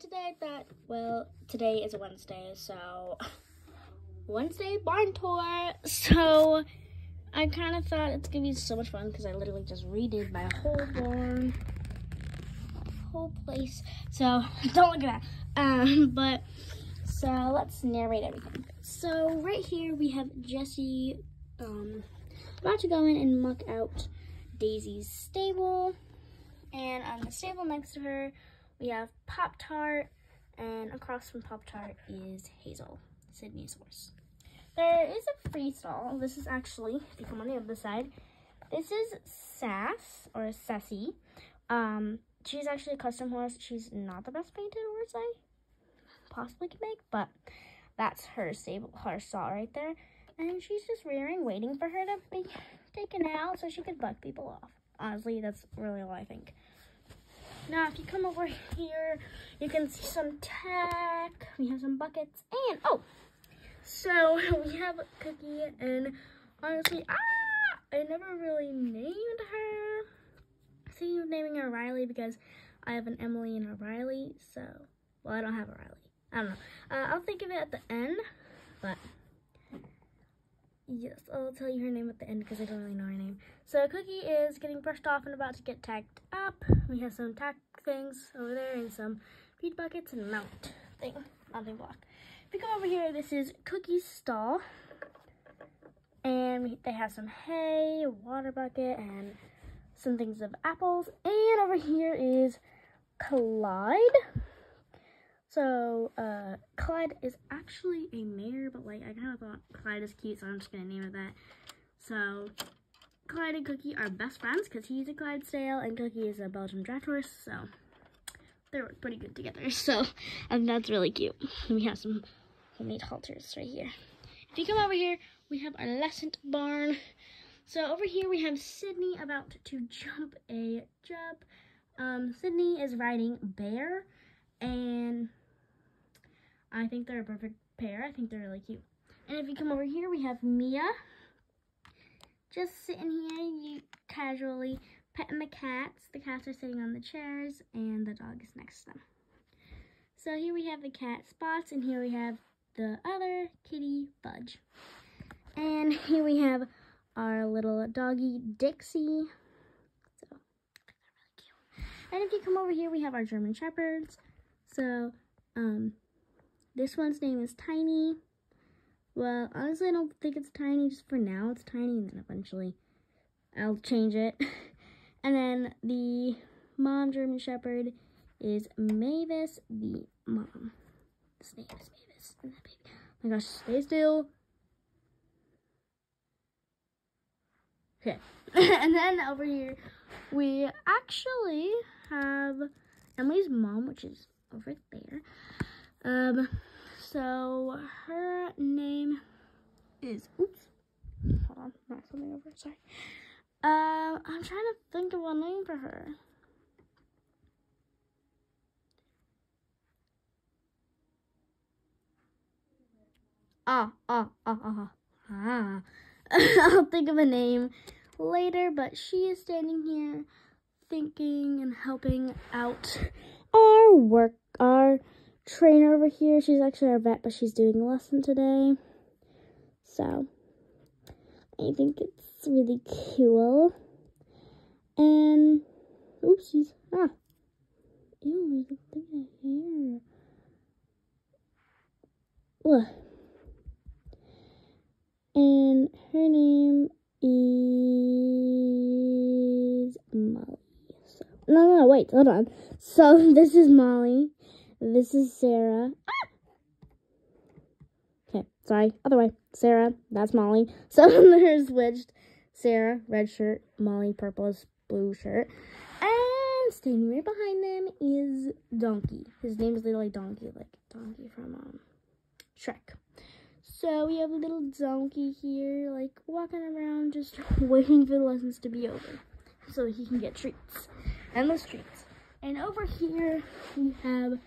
today I thought, well, today is a Wednesday, so Wednesday barn tour. So I kind of thought it's gonna be so much fun because I literally just redid my whole barn, whole place. So don't look at that. Um, but so let's narrate everything. So right here we have Jessie um, about to go in and muck out Daisy's stable. And on the stable next to her, we have Pop Tart, and across from Pop Tart is Hazel, Sydney's horse. There is a free stall. This is actually, if you come on the other side, this is Sass, or Sassy. Um, she's actually a custom horse. She's not the best painted horse I possibly can make, but that's her stable, her stall right there. And she's just rearing, waiting for her to be taken out so she could buck people off. Honestly, that's really all I think. Now, if you come over here, you can see some tack. We have some buckets. And, oh, so we have Cookie. And honestly, ah, I never really named her. I think of naming her Riley because I have an Emily and a Riley. So, well, I don't have a Riley. I don't know. Uh, I'll think of it at the end. But Yes, I'll tell you her name at the end because I don't really know her name. So Cookie is getting brushed off and about to get tacked up. We have some tack things over there and some feed buckets and mount thing, mounting block. If you come over here, this is Cookie's stall. And they have some hay, water bucket, and some things of apples. And over here is Clyde. So, uh, Clyde is actually a mare, but like, I kind of thought Clyde is cute, so I'm just gonna name it that. So, Clyde and Cookie are best friends because he's a Clydesdale and Cookie is a Belgian draft horse, so they're pretty good together. So, and that's really cute. We have some homemade halters right here. If you come over here, we have our lesson barn. So over here we have Sydney about to jump a jump. Um, Sydney is riding Bear, and I think they're a perfect pair. I think they're really cute. And if you come over here, we have Mia. Just sitting here, you casually petting the cats. The cats are sitting on the chairs, and the dog is next to them. So here we have the cat spots, and here we have the other kitty Fudge. And here we have our little doggy Dixie. So, they're really cute. And if you come over here, we have our German Shepherds. So, um, this one's name is Tiny. Well, honestly, I don't think it's Tiny. Just for now, it's Tiny, and then eventually I'll change it. and then the mom German Shepherd is Mavis, the mom. This name is Mavis. And that baby. Oh my gosh, stay still. Okay. and then over here, we actually have Emily's mom, which is over there. Um, so her name is, oops, hold on, knocked something over, sorry. Um, I'm trying to think of a name for her. Ah, ah, ah, ah, ah. I'll think of a name later, but she is standing here thinking and helping out our work, our trainer over here. She's actually our vet, but she's doing a lesson today. So, I think it's really cool. And, oopsies, ah. Ew, there's a thing of hair. Ugh. And her name is Molly. So, no, no, no, wait, hold on. So, this is Molly. This is Sarah. Okay, sorry. Other way. Sarah, that's Molly. So they're switched. Sarah, red shirt. Molly, purple blue shirt. And standing right behind them is Donkey. His name is literally Donkey, like Donkey from um, Shrek. So we have a little donkey here, like walking around, just waiting for the lessons to be over so he can get treats. Endless treats. And over here we have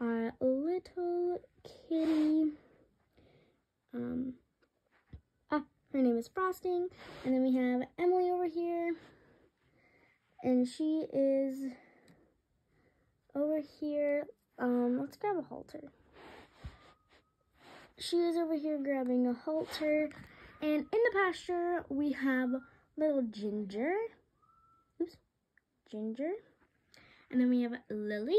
our little kitty. Um, ah, her name is Frosting. And then we have Emily over here. And she is over here Um, let's grab a halter. She is over here grabbing a halter. And in the pasture, we have little Ginger. Oops. Ginger. And then we have Lily.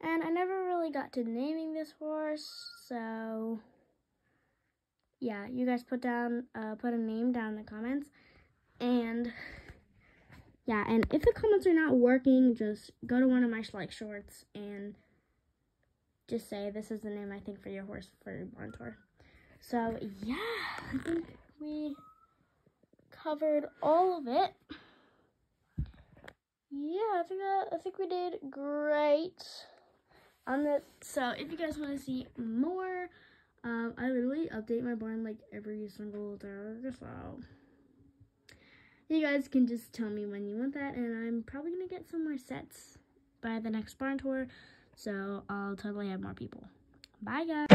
And I never really got to naming this horse, so yeah, you guys put down uh, put a name down in the comments. And yeah, and if the comments are not working, just go to one of my like shorts and just say this is the name I think for your horse for your barn tour. So yeah, I think we covered all of it. Yeah, I think I, I think we did great on this. So if you guys want to see more, um, I literally update my barn like every single day. So you guys can just tell me when you want that, and I'm probably gonna get some more sets by the next barn tour. So I'll totally have more people. Bye guys.